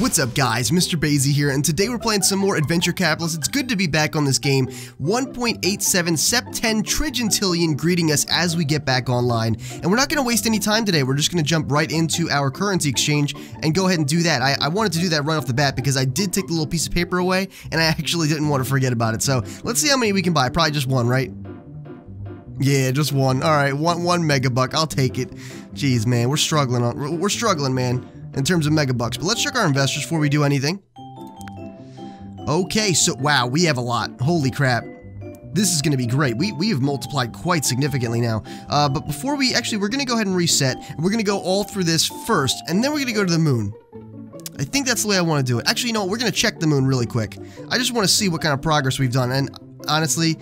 What's up guys, Mr. Bayeasy here, and today we're playing some more Adventure Capitalist. It's good to be back on this game. 1.87 Septentrigintillion greeting us as we get back online. And we're not going to waste any time today, we're just going to jump right into our currency exchange and go ahead and do that. I, I wanted to do that right off the bat because I did take the little piece of paper away, and I actually didn't want to forget about it. So let's see how many we can buy, probably just one, right? Yeah, just one. All right, one one megabuck. I'll take it. Jeez, man, we're struggling on. We're struggling, man in terms of megabucks. But let's check our investors before we do anything. Okay, so wow, we have a lot. Holy crap. This is going to be great. We, we have multiplied quite significantly now. Uh, but before we, actually, we're going to go ahead and reset. We're going to go all through this first, and then we're going to go to the moon. I think that's the way I want to do it. Actually, you know, what? we're going to check the moon really quick. I just want to see what kind of progress we've done. And honestly,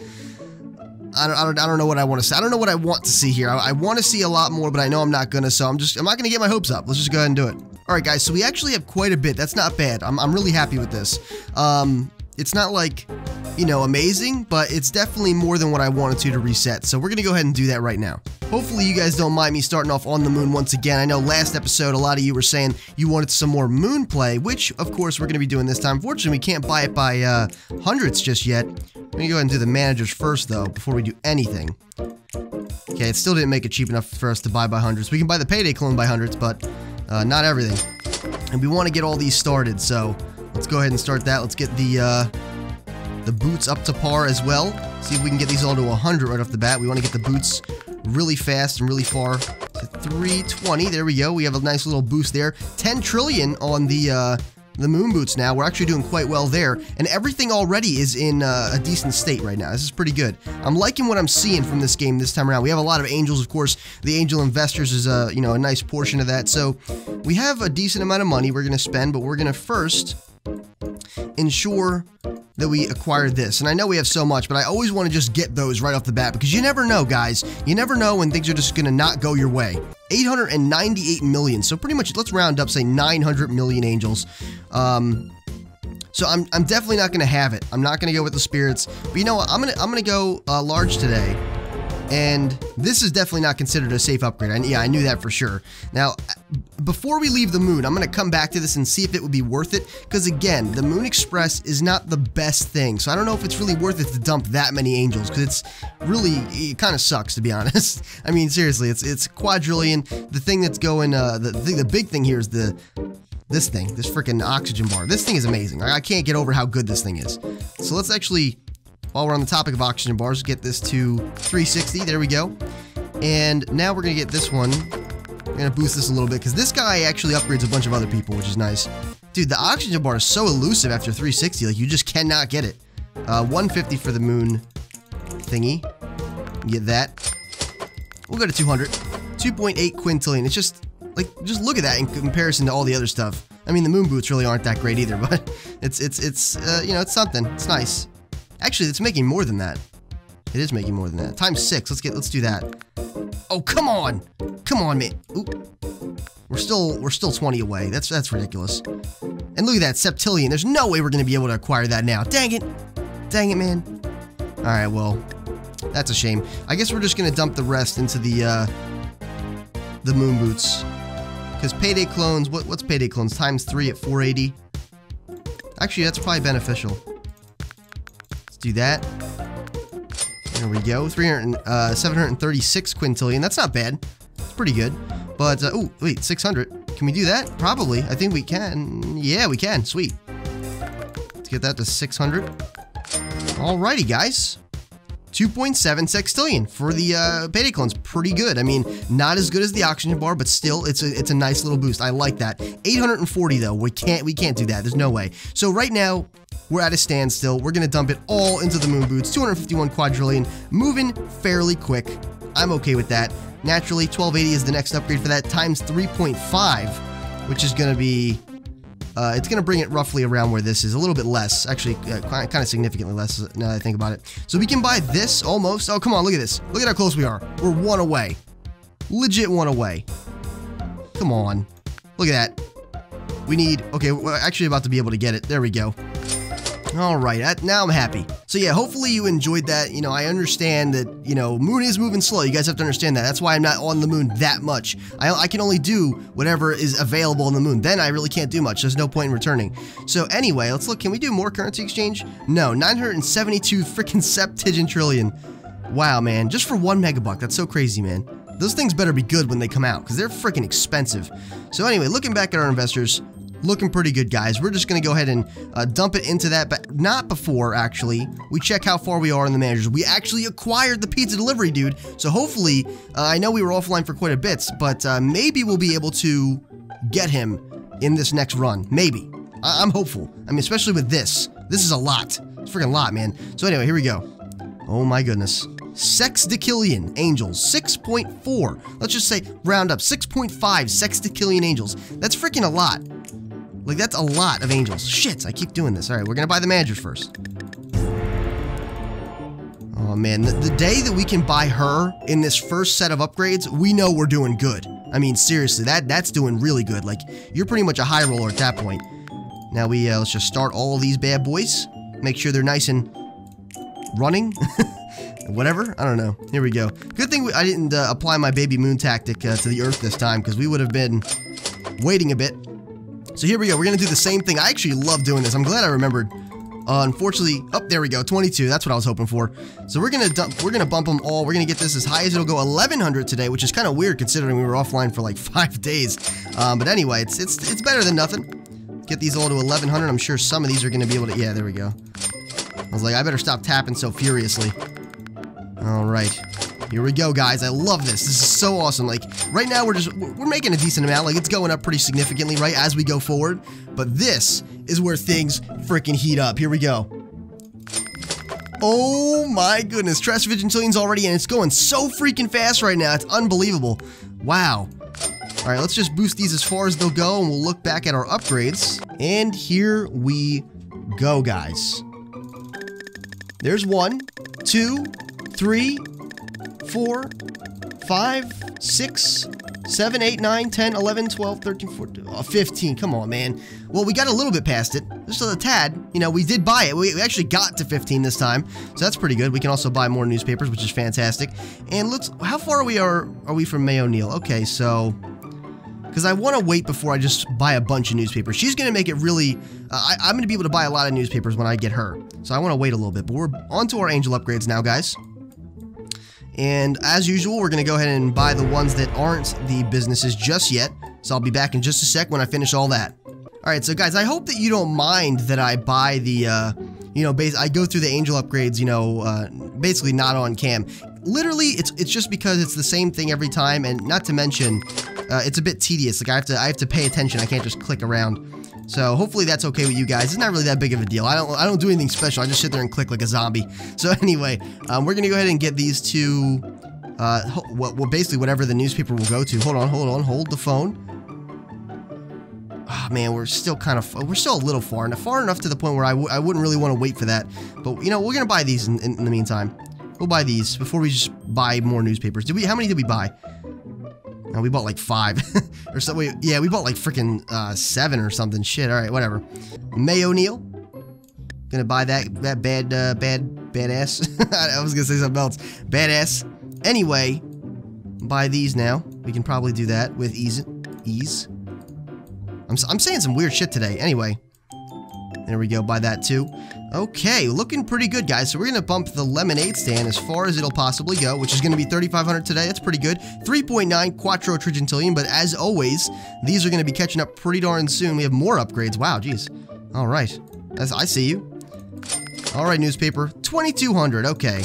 I don't, I don't, I don't know what I want to see. I don't know what I want to see here. I, I want to see a lot more, but I know I'm not going to, so I'm just, I'm not going to get my hopes up. Let's just go ahead and do it. Alright guys, so we actually have quite a bit. That's not bad. I'm, I'm really happy with this. Um, it's not like, you know, amazing, but it's definitely more than what I wanted to to reset. So we're going to go ahead and do that right now. Hopefully you guys don't mind me starting off on the moon once again. I know last episode a lot of you were saying you wanted some more moon play, which of course we're going to be doing this time. Fortunately, we can't buy it by uh, hundreds just yet. Let me go ahead and do the managers first though, before we do anything. Okay, it still didn't make it cheap enough for us to buy by hundreds. We can buy the payday clone by hundreds, but uh, not everything. And we want to get all these started, so let's go ahead and start that. Let's get the uh, the boots up to par as well. See if we can get these all to 100 right off the bat. We want to get the boots really fast and really far. 320, there we go. We have a nice little boost there. 10 trillion on the uh, the moon boots now. We're actually doing quite well there. And everything already is in uh, a decent state right now. This is pretty good. I'm liking what I'm seeing from this game this time around. We have a lot of angels, of course. The angel investors is a, you know, a nice portion of that. So we have a decent amount of money we're going to spend, but we're going to first ensure that we acquired this. And I know we have so much, but I always want to just get those right off the bat because you never know, guys. You never know when things are just going to not go your way. 898 million. So pretty much, let's round up, say 900 million angels. Um, so I'm, I'm definitely not going to have it. I'm not going to go with the spirits. But you know what? I'm going to I'm going to go uh, large today. And this is definitely not considered a safe upgrade. I, yeah, I knew that for sure. Now, before we leave the moon, I'm going to come back to this and see if it would be worth it. Because again, the Moon Express is not the best thing. So I don't know if it's really worth it to dump that many angels. Because it's really, it kind of sucks to be honest. I mean, seriously, it's it's quadrillion. The thing that's going, uh, the, the, the big thing here is the this thing, this freaking oxygen bar. This thing is amazing. I can't get over how good this thing is. So let's actually while we're on the topic of oxygen bars, get this to 360. There we go. And now we're going to get this one. We're going to boost this a little bit because this guy actually upgrades a bunch of other people, which is nice. Dude, the oxygen bar is so elusive after 360. Like, you just cannot get it. Uh, 150 for the moon thingy. Get that. We'll go to 200. 2.8 quintillion. It's just, like, just look at that in comparison to all the other stuff. I mean, the moon boots really aren't that great either, but it's, it's, it's, uh, you know, it's something. It's nice. Actually, it's making more than that. It is making more than that. Times six. Let's get. Let's do that. Oh, come on, come on, man. We're still we're still 20 away. That's that's ridiculous. And look at that septillion. There's no way we're gonna be able to acquire that now. Dang it, dang it, man. All right, well, that's a shame. I guess we're just gonna dump the rest into the uh, the moon boots. Because payday clones, what, what's payday clones? Times three at 480. Actually, that's probably beneficial do that. There we go. 300, uh, 736 quintillion. That's not bad. It's pretty good. But, uh, oh, wait, 600. Can we do that? Probably. I think we can. Yeah, we can. Sweet. Let's get that to 600. Alrighty, guys. 2.7 sextillion for the uh, payday clones. Pretty good. I mean, not as good as the oxygen bar, but still, it's a it's a nice little boost. I like that. 840 though. We can't we can't do that. There's no way. So right now, we're at a standstill. We're going to dump it all into the moon boots. 251 quadrillion, moving fairly quick. I'm okay with that. Naturally, 1280 is the next upgrade for that, times 3.5, which is going to be... Uh, it's going to bring it roughly around where this is. A little bit less. Actually, uh, kind of significantly less now that I think about it. So we can buy this almost. Oh, come on, look at this. Look at how close we are. We're one away. Legit one away. Come on. Look at that. We need... Okay, we're actually about to be able to get it. There we go. All right, now I'm happy. So yeah, hopefully you enjoyed that. You know, I understand that, you know, moon is moving slow. You guys have to understand that. That's why I'm not on the moon that much. I, I can only do whatever is available on the moon. Then I really can't do much. There's no point in returning. So anyway, let's look. Can we do more currency exchange? No, 972 freaking septentrigintillion. Wow, man. Just for one megabuck. That's so crazy, man. Those things better be good when they come out because they're freaking expensive. So anyway, looking back at our investors, looking pretty good, guys. We're just going to go ahead and uh, dump it into that, but not before, actually, we check how far we are in the managers. We actually acquired the pizza delivery, dude. So hopefully, uh, I know we were offline for quite a bit, but uh, maybe we'll be able to get him in this next run. Maybe. I am hopeful. I mean, especially with this. This is a lot. It's freaking a lot, man. So anyway, here we go. Oh my goodness. Sextillion angels, 6.4. Let's just say round up, 6.5 sextillion angels. That's freaking a lot. Like, that's a lot of angels. Shit, I keep doing this. All right, we're gonna buy the manager first. Oh man, the, the day that we can buy her in this first set of upgrades, we know we're doing good. I mean, seriously, that that's doing really good. Like, you're pretty much a high roller at that point. Now we, uh, let's just start all these bad boys. Make sure they're nice and running. whatever. I don't know. Here we go. Good thing we, I didn't uh, apply my baby moon tactic uh, to the Earth this time because we would have been waiting a bit. So here we go. We're going to do the same thing. I actually love doing this. I'm glad I remembered. Uh, unfortunately, up oh, there we go, 22. That's what I was hoping for. So we're gonna dump, we're gonna bump them all. We're gonna get this as high as it'll go, 1100 today, which is kind of weird considering we were offline for like five days. Um, but anyway, it's it's it's better than nothing. Get these all to 1100. I'm sure some of these are gonna be able to. Yeah, there we go. I was like, I better stop tapping so furiously. All right. Here we go, guys. I love this. This is so awesome. Like, right now, we're just, we're making a decent amount. Like, it's going up pretty significantly, right, as we go forward. But this is where things freaking heat up. Here we go. Oh my goodness. Trestrigintillion's already in. It's going so freaking fast right now. It's unbelievable. Wow. All right, let's just boost these as far as they'll go, and we'll look back at our upgrades. And here we go, guys. There's one, two, three, four, five, six, seven, eight, nine, 10, 11, 12, 13, 14, oh, 15. Come on, man. Well, we got a little bit past it. Just a tad. You know, we did buy it. We, actually got to 15 this time. So that's pretty good. We can also buy more newspapers, which is fantastic. And let's, how far are we are, are we from May O'Neill? Okay, so because I want to wait before I just buy a bunch of newspapers. She's going to make it really, uh, I, am going to be able to buy a lot of newspapers when I get her. So I want to wait a little bit, but we're on to our angel upgrades now, guys. And as usual, we're going to go ahead and buy the ones that aren't the businesses just yet. So I'll be back in just a sec when I finish all that. All right, so guys, I hope that you don't mind that I buy the, uh, you know, base. I go through the angel upgrades, you know, uh, basically not on cam. Literally, it's it's just because it's the same thing every time, and not to mention, uh, it's a bit tedious. Like I have to I have to pay attention. I can't just click around. So hopefully that's okay with you guys. It's not really that big of a deal. I don't I don't do anything special. I just sit there and click like a zombie. So anyway, um, we're gonna go ahead and get these two. Uh, well, well, basically whatever the newspaper will go to. Hold on, hold on, hold the phone. Oh, man, we're still kind of, we're still a little far enough, far enough to the point where I w I wouldn't really want to wait for that. But, you know, we're to buy these in, in, in, the meantime. We'll buy these before we just buy more newspapers. Did we, how many did we buy? No, we bought like five or so. Wait, yeah, we bought like freaking uh, seven or something. Shit. All right, whatever. May O'Neill. Gonna buy that that bad uh, bad badass. I was gonna say something else. Badass. Anyway, buy these now. We can probably do that with ease. Ease. I'm I'm saying some weird shit today. Anyway, there we go. Buy that too. Okay, looking pretty good, guys. So we're going to bump the lemonade stand as far as it'll possibly go, which is going to be 3,500 today. That's pretty good. 3.9 Quattro Trigintillion, but as always, these are going to be catching up pretty darn soon. We have more upgrades. Wow, geez. All right. As I see you. All right, newspaper. 2,200. Okay.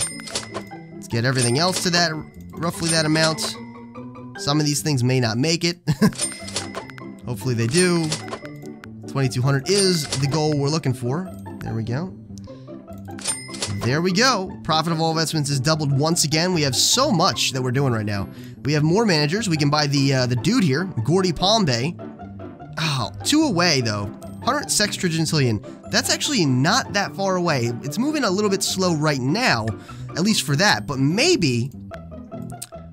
Let's get everything else to that, roughly that amount. Some of these things may not make it. Hopefully they do. 2,200 is the goal we're looking for. There we go. There we go. Profit of all investments is doubled once again. We have so much that we're doing right now. We have more managers. We can buy the uh, the dude here, Gordy Palmbay. Oh, two away though. 100 sextillion. That's actually not that far away. It's moving a little bit slow right now, at least for that. But maybe,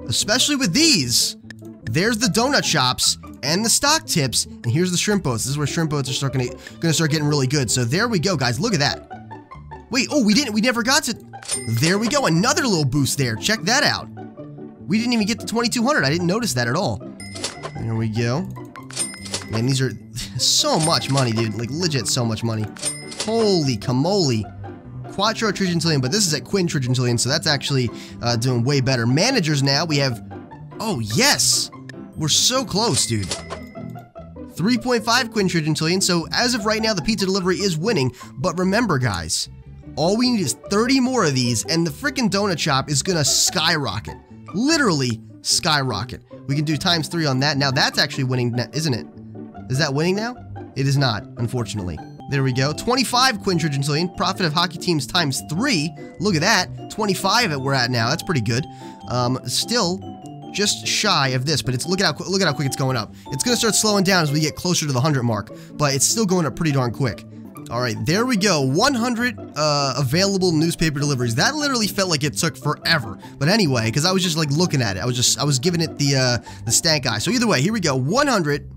especially with these, there's the donut shops and the stock tips, and here's the shrimp boats. This is where shrimp boats are start gonna, gonna start getting really good. So there we go, guys. Look at that. Wait, oh, we didn't, we never got to, there we go, another little boost there. Check that out. We didn't even get to 2200. I didn't notice that at all. There we go. Man, these are so much money, dude. Like, legit so much money. Holy camole. Quattro Trigintillion, but this is at Quintrigintillion, so that's actually uh, doing way better. Managers now, we have... Oh, yes! We're so close, dude. 3.5 Quintrigintillion, so as of right now, the pizza delivery is winning, but remember, guys, all we need is 30 more of these, and the freaking donut shop is gonna skyrocket. Literally skyrocket. We can do times three on that. Now that's actually winning, isn't it? Is that winning now? It is not, unfortunately. There we go. 25 quintrigintillion. Profit of hockey teams times three. Look at that. 25 that we're at now. That's pretty good. Um, still just shy of this, but it's look at how look at how quick it's going up. It's gonna start slowing down as we get closer to the 100 mark, but it's still going up pretty darn quick. All right, there we go. 100 uh, available newspaper deliveries. That literally felt like it took forever. But anyway, because I was just like looking at it, I was just I was giving it the uh, the stank eye. So either way, here we go. 100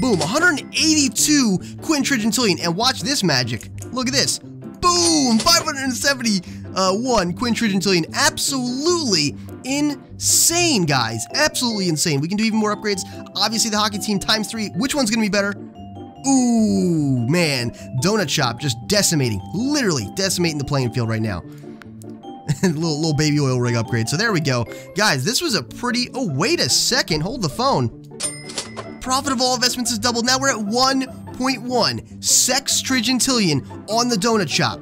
Boom, 182 quintrigintillion. And watch this magic. Look at this. Boom, 571 uh, quintrigintillion. Absolutely insane, guys. Absolutely insane. We can do even more upgrades. Obviously, the hockey team times three. Which one's going to be better? Ooh, man. Donut shop just decimating. Literally decimating the playing field right now. little, little baby oil rig upgrade. So there we go. Guys, this was a pretty... Oh, wait a second. Hold the phone. Profit of all investments is doubled. Now we're at 1.1 sextrigintillion on the donut shop.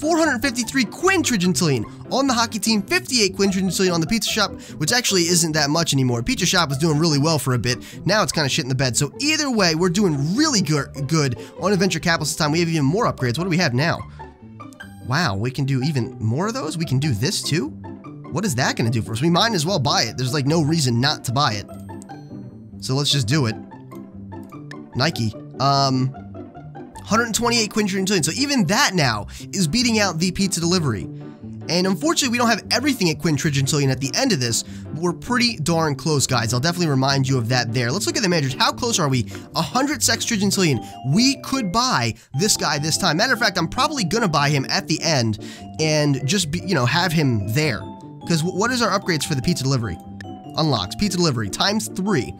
453 quintrigintillion on the hockey team, 58 quintrigintillion on the pizza shop, which actually isn't that much anymore. Pizza shop was doing really well for a bit. Now it's kind of shit in the bed. So either way, we're doing really good, good on Adventure Capital this time. We have even more upgrades. What do we have now? Wow, we can do even more of those? We can do this too? What is that going to do for us? We might as well buy it. There's like no reason not to buy it. So let's just do it. Nike. Um, 128 quintillion. So even that now is beating out the pizza delivery. And unfortunately, we don't have everything at quintrigintillion at the end of this, but we're pretty darn close, guys. I'll definitely remind you of that there. Let's look at the managers. How close are we? 100 sextrigintillion. We could buy this guy this time. Matter of fact, I'm probably going to buy him at the end and just, be, you know, have him there. Because what is our upgrades for the pizza delivery? Unlocks. Pizza delivery times three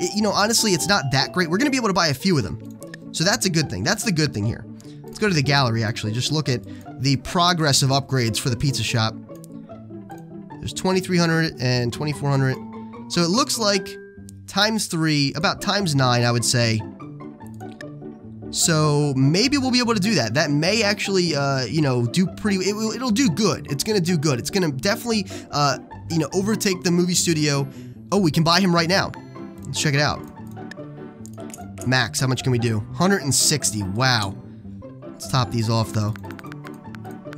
it, you know, honestly, it's not that great. We're going to be able to buy a few of them. So that's a good thing. That's the good thing here. Let's go to the gallery, actually. Just look at the progress of upgrades for the pizza shop. There's 2,300 and 2,400. So it looks like times three, about times nine, I would say. So maybe we'll be able to do that. That may actually, uh, you know, do pretty, it, will do good. It's to do good. It's to definitely, uh, you know, overtake the movie studio. Oh, we can buy him right now. Let's check it out. Max, how much can we do? 160. Wow. Let's top these off, though.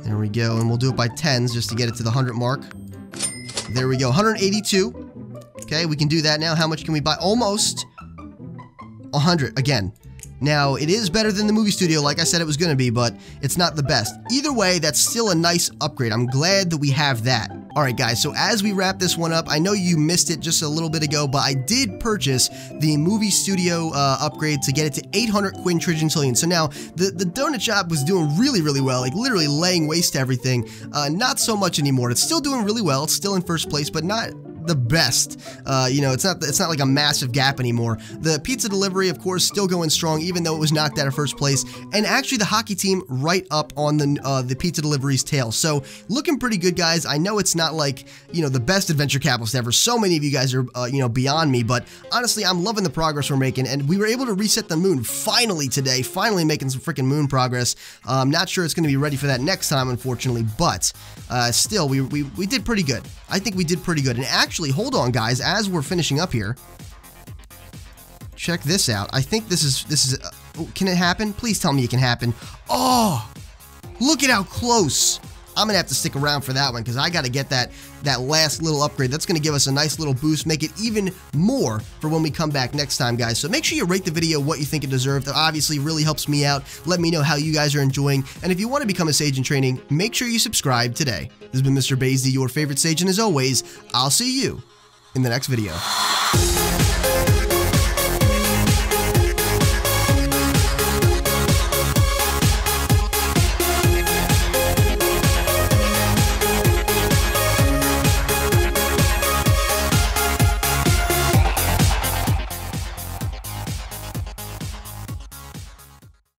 There we go. And we'll do it by tens just to get it to the 100 mark. There we go. 182. Okay, we can do that now. How much can we buy? Almost 100. Again, now, it is better than the movie studio, like I said it was going to be, but it's not the best. Either way, that's still a nice upgrade. I'm glad that we have that. Alright guys, so as we wrap this one up, I know you missed it just a little bit ago, but I did purchase the movie studio uh, upgrade to get it to 800 quintrigintillion. So now, the, the donut shop was doing really, really well, like literally laying waste to everything. Uh, not so much anymore. It's still doing really well. It's still in first place, but not the best. Uh, you know, it's not it's not like a massive gap anymore. The pizza delivery, of course, still going strong, even though it was knocked out of first place. And actually, the hockey team right up on the uh, the pizza delivery's tail. So looking pretty good, guys. I know it's not like you know the best adventure capitalist ever. So many of you guys are uh, you know beyond me, but honestly, I'm loving the progress we're making, and we were able to reset the moon finally today. Finally making some freaking moon progress. Uh, I'm not sure it's going to be ready for that next time, unfortunately, but uh, still, we, we we did pretty good. I think we did pretty good, and actually actually, hold on, guys, as we're finishing up here. Check this out. I think this is, this is, uh, oh, can it happen? Please tell me it can happen. Oh, look at how close. I'm gonna have to stick around for that one because I got to get that that last little upgrade. That's gonna give us a nice little boost, make it even more for when we come back next time, guys. So make sure you rate the video what you think it deserved. That obviously really helps me out. Let me know how you guys are enjoying. And if you want to become a Sage in Training, make sure you subscribe today. This has been Mr. Bayeasy, your favorite Sage, and as always, I'll see you in the next video.